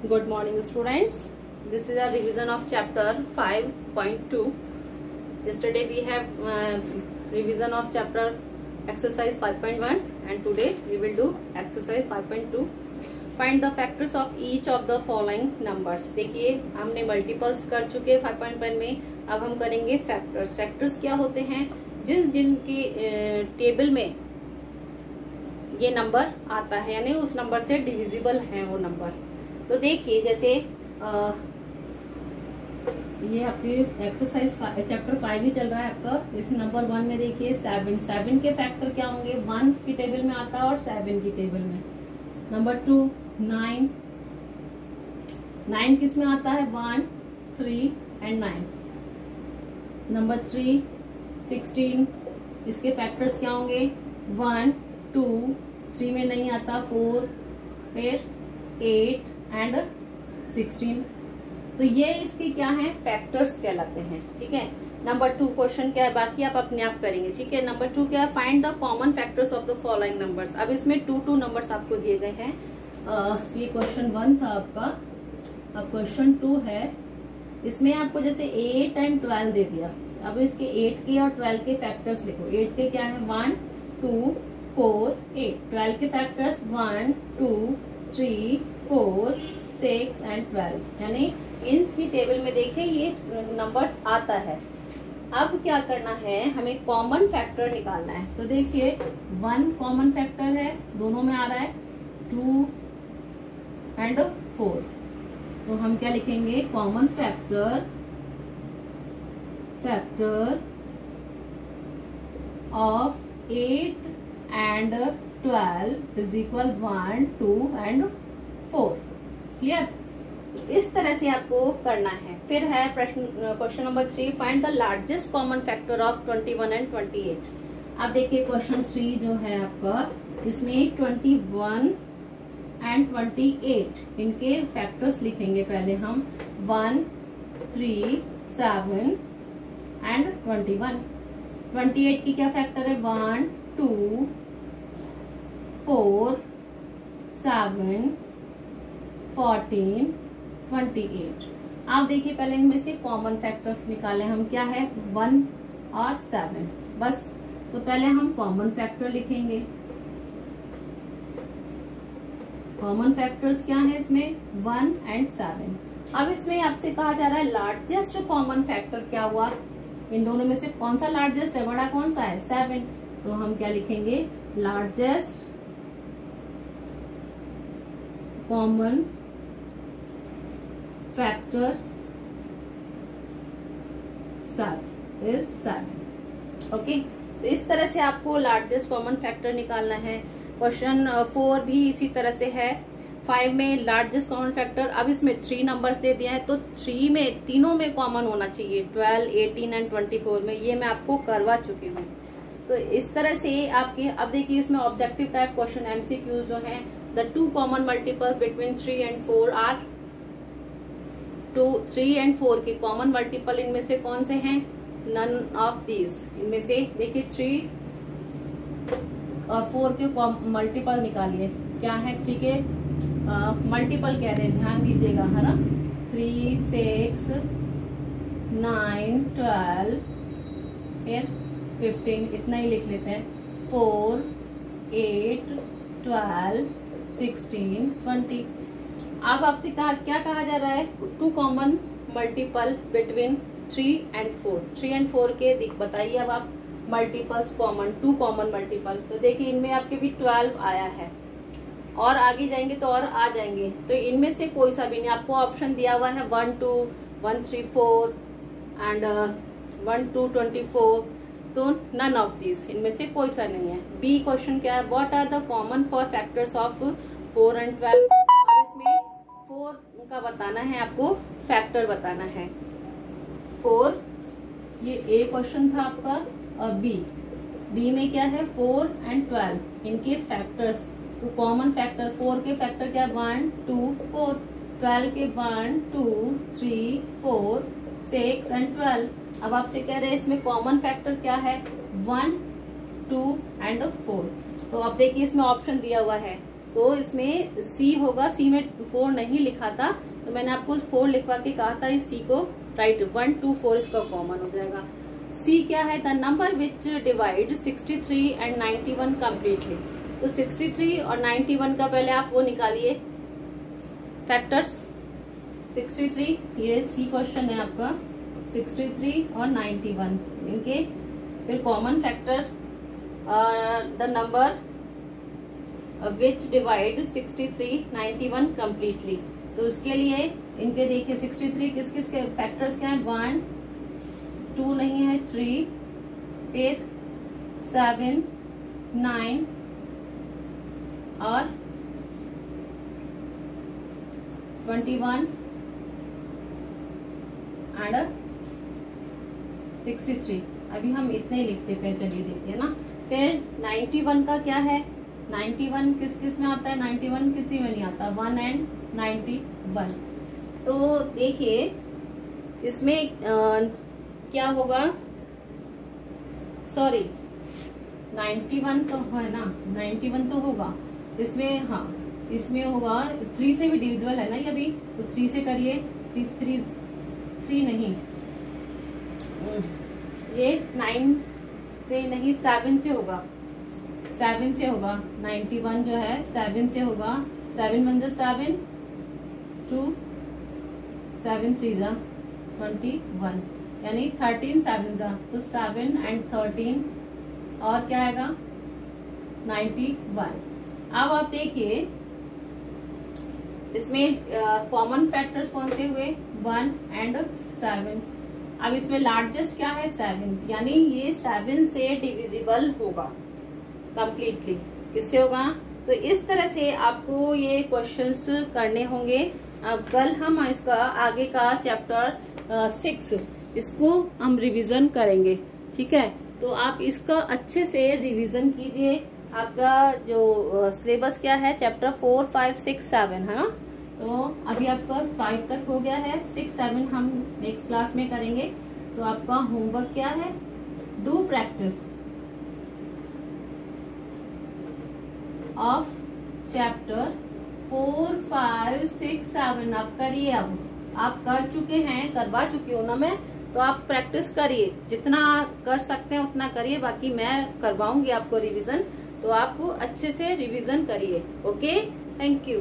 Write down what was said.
Good morning students. This is a revision of chapter 5.2. Yesterday we have uh, revision of chapter exercise 5.1 and today we will do exercise 5.2. Find the factors of each of the following numbers. देखिए हमने multiples कर चुके 5.1 में अब हम करेंगे factors factors क्या होते हैं जिन जिन की टेबल में ये नंबर आता है यानी उस नंबर से डिविजिबल है वो नंबर तो देखिए जैसे आ, ये आपकी एक्सरसाइज चैप्टर फाइव ही चल रहा है आपका। इस नंबर वन में देखिए सेवन सेवन के फैक्टर क्या होंगे? वन की टेबल में आता है और सेवन की टेबल में। नंबर टू नाइन नाइन किसमें आता है? One three and nine number three sixteen इसके फैक्टर्स क्या होंगे? वन टू थ्री में नहीं आता। फोर फिर एट एंड सिक्सटीन तो ये इसके क्या है? फैक्टर्स कहलाते हैं, ठीक है? नंबर टू क्वेश्चन क्या है? बाकी आप अपने आप करेंगे, ठीक है? नंबर टू क्या है? Find the common factors of the following numbers अब इसमें टू टू नंबर्स आपको दिए गए हैं। ये क्वेश्चन वन था आपका। अब क्वेश्चन टू है। इसमें आपको जैसे एट एंड ट्वेल्व दे दिया। अब इसके एट के और ट्वेल्व के फैक्टर्स लिखो। एट के क्या है? One two four eight twelve के factors one two three four six and twelve यानी इनकी टेबल में देखें, ये नंबर आता है। अब क्या करना है? हमें कॉमन फैक्टर निकालना है। तो देखिए वन कॉमन फैक्टर है, दोनों में आ रहा है टू एंड फोर तो हम क्या लिखेंगे? Common factor factor of eight and twelve is equal one two and four clear इस तरह से आपको करना है। फिर है प्रश्न question number three find the largest common factor of twenty one and twenty eight अब देखिए क्वेश्चन थ्री जो है आपका, इसमें twenty one and twenty eight इनके फैक्टर्स लिखेंगे पहले हम। One three seven and twenty one twenty eight की क्या फैक्टर है? One two four seven fourteen twenty eight आप देखिए, पहले इनमें से कॉमन फैक्टर्स निकाले हम, क्या है? वन और सेवन बस तो पहले हम कॉमन फैक्टर लिखेंगे। कॉमन फैक्टर्स क्या है इसमें? वन एंड सेवन अब इसमें आपसे कहा जा रहा है लार्जेस्ट कॉमन फैक्टर क्या हुआ? इन दोनों में से कौन सा लार्जेस्ट है? बड़ा कौन सा है? सेवन तो हम क्या लिखेंगे? Largest common factor seven is seven okay तो इस तरह से आपको लार्जेस्ट कॉमन फैक्टर निकालना है। क्वेश्चन फोर uh, भी इसी तरह से है। फाइव में लार्जेस्ट कॉमन फैक्टर अब इसमें थ्री नंबर्स दे दिया है तो थ्री में तीनों में कॉमन होना चाहिए। Twelve eighteen and twenty four में ये मैं आपको करवा चुकी हूँ। तो इस तरह से आपके अब देखिए इसमें ऑब्जेक्टिव टाइप क्वेश्चन एमसीक्यूज जो है the two common multiples between three and four are two three and four के कॉमन मल्टीपल इनमें से कौन से हैं? नन ऑफ़ दीज इनमें से देखिए थ्री और फोर के मल्टीपल निकालिए। क्या है थ्री के? मल्टीपल कह रहे हैं। ध्यान दीजिएगा, है ना? थ्री सिक्स नाइन ट्वेल्व फिर फिफ्टीन इतना ही लिख लेते हैं। Four eight twelve sixteen twenty अब आपसे कहा, क्या कहा जा रहा है? Two common multiple between three and four three and four के दिख बताइए अब आप। Multiples common two common multiple तो देखिए, इनमें आपके भी ट्वेल्व आया है। और आगे जाएँगे तो और आ जाएँगे। तो इनमें से कोई सा भी नहीं। आपको ऑप्शन दिया हुआ है one two one three four and one two twenty four तो नन ऑफ़ दिस इनमें से कोई सा नहीं है। बी क्वेश्चन क्या है? What are the common for factors of four and twelve अब इसमें फोर का बताना है, आपको फैक्टर बताना है। फोर ये ए क्वेश्चन था आपका, और बी बी में क्या है? फोर एंड ट्वेल्व इनके फैक्टर्स तो कॉमन फैक्टर फोर के फैक्टर क्या? वन टू फोर ट्वेल्व के one two three four six and twelve अब आपसे कह रहे हैं, इसमें कॉमन फैक्टर क्या है? वन टू एंड फोर तो आप देखिए, इसमें ऑप्शन दिया हुआ है। तो इसमें सी होगा। सी में फोर नहीं लिखा था तो मैंने आपको फोर लिखवा के कहा था, इस सी को राइट वन टू फोर इसका कॉमन हो जाएगा। सी क्या है? The number which divide 63 and 91 completely तो 63 और 91 का पहले आप वो निकालिए। फैक्टर्स 63 ये सी क्वेश्चन है आपका। 63 और 91 इनके फिर common factor the number which divide 63 91 completely तो उसके लिए इनके देखिए 63 किस किस के फैक्टर्स क्या है? वन टू नहीं है थ्री फिर सेवन नाइन और twenty one and sixty three अभी हम इतने ही लिख देते हैं चलिए देखिए ना। फिर नाइन्टी वन का क्या है? नाइन्टी वन किस किसमें आता है? नाइन्टी वन किसी में नहीं आता। One and ninety one. तो देखिए इसमें आ, क्या होगा? सॉरी 91 तो है ना? 91 तो होगा। इसमें हाँ इसमें होगा थ्री से भी डिविजिबल है ना ये अभी? तो थ्री से करिए थ्री थ्री थ्री नहीं। ये नाइन से नहीं सेवन से होगा। सेवन से होगा, नाइन्टी वन जो है, सेवन से होगा, सेवन वन जो सेवन, टू, सेवन थ्री जा, ट्वेंटी वन, यानी थर्टीन सेवन जा तो सेवन एंड थर्टीन, और क्या आएगा? Ninety one. अब आप देखिए, इसमें कॉमन फैक्टर कौन से हुए? One and seven. अब इसमें लार्जेस्ट क्या है? सेवन। यानी ये सेवन से डिविजिबल होगा। कंप्लीटली किससे होगा? तो इस तरह से आपको ये क्वेश्चंस करने होंगे। अब कल हम इसका आगे का चैप्टर सिक्स इसको हम रिवीजन करेंगे। ठीक है? तो आप इसका अच्छे से रिवीजन कीजिए। आपका जो सिलेबस क्या है? Chapter four five six seven है ना? तो अभी आपका फाइव तक हो गया है। सिक्स सेवन हम नेक्स्ट क्लास में करेंगे। तो आपका होमवर्क क्या है? Do practice of chapter four five six seven आप करिए अब। आप कर चुके हैं, करवा चुकी हूँ ना मैं तो आप प्रैक्टिस करिए। जितना कर सकते हैं, उतना करिए। बाकी मैं करवाऊँगी आपको रिवीजन तो आप अच्छे से रिवीजन करिए। Okay thank you